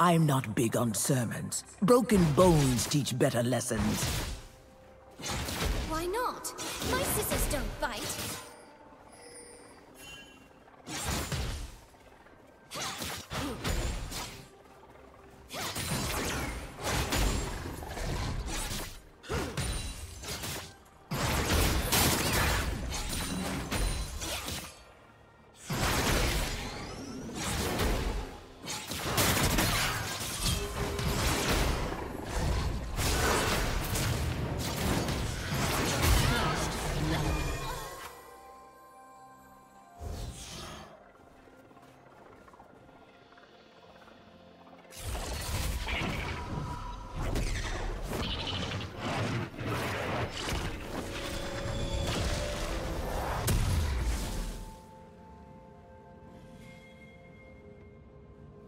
I'm not big on sermons. Broken bones teach better lessons. Why not? My sisters don't fight.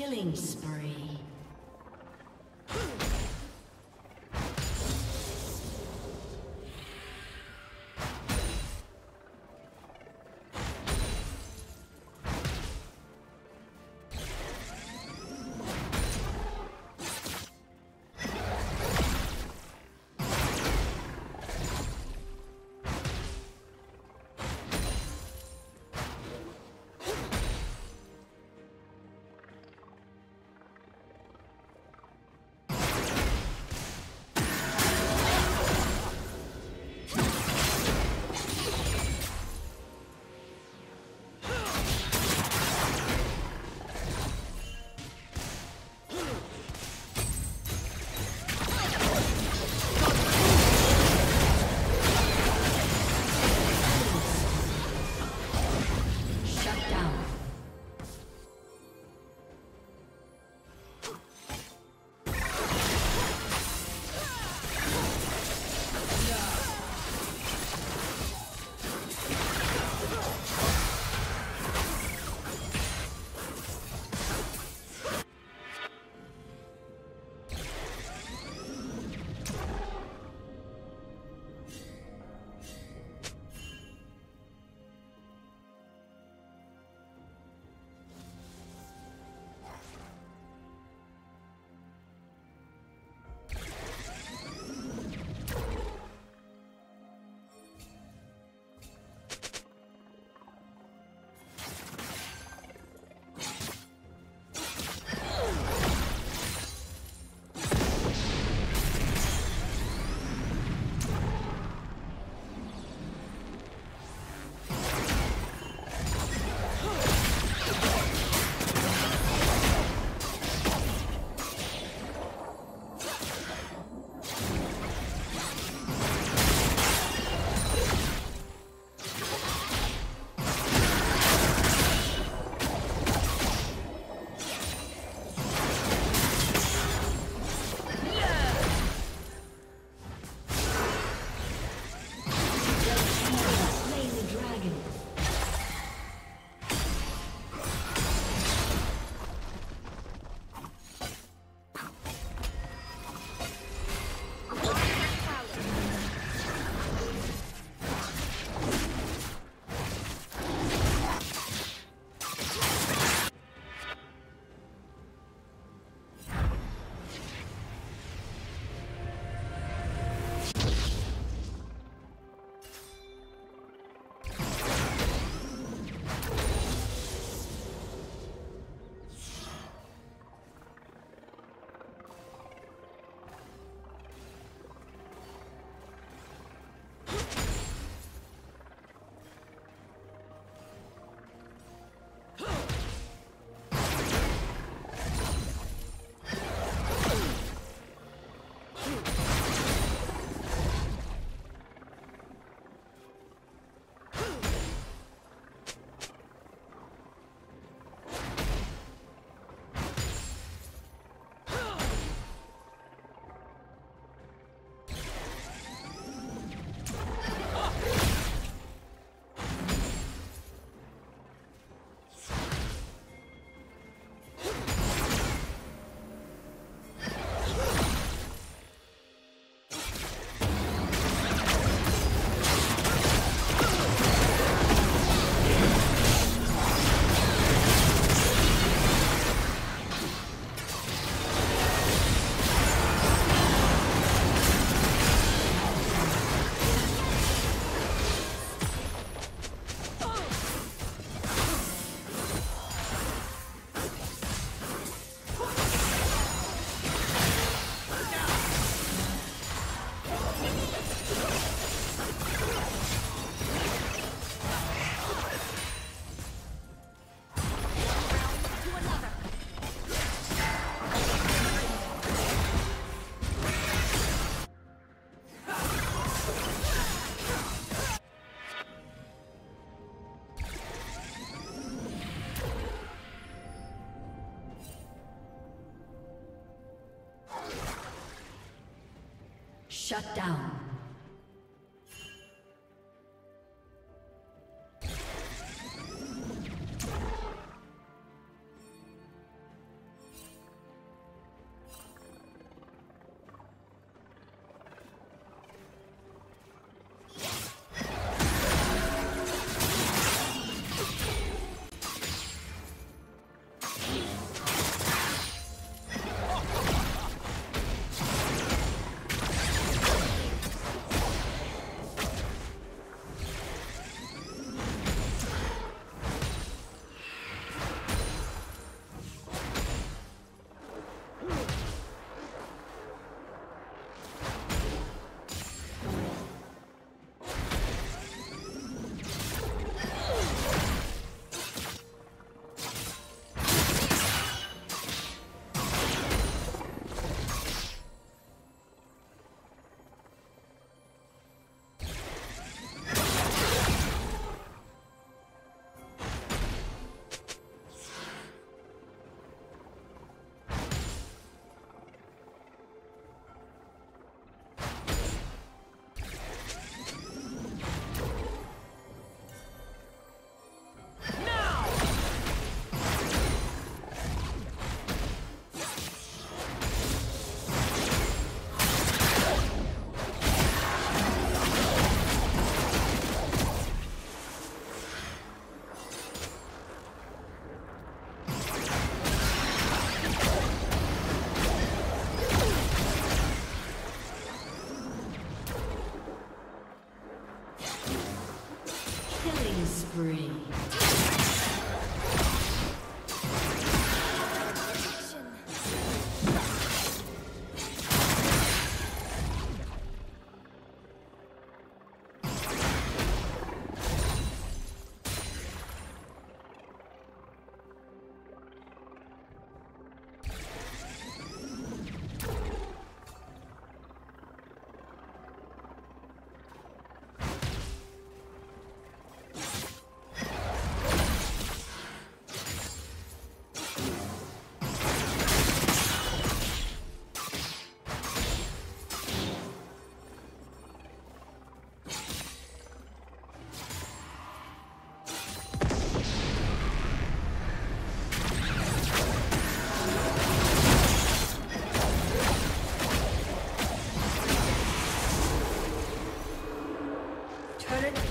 Killing spree. Shut down.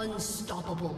Unstoppable.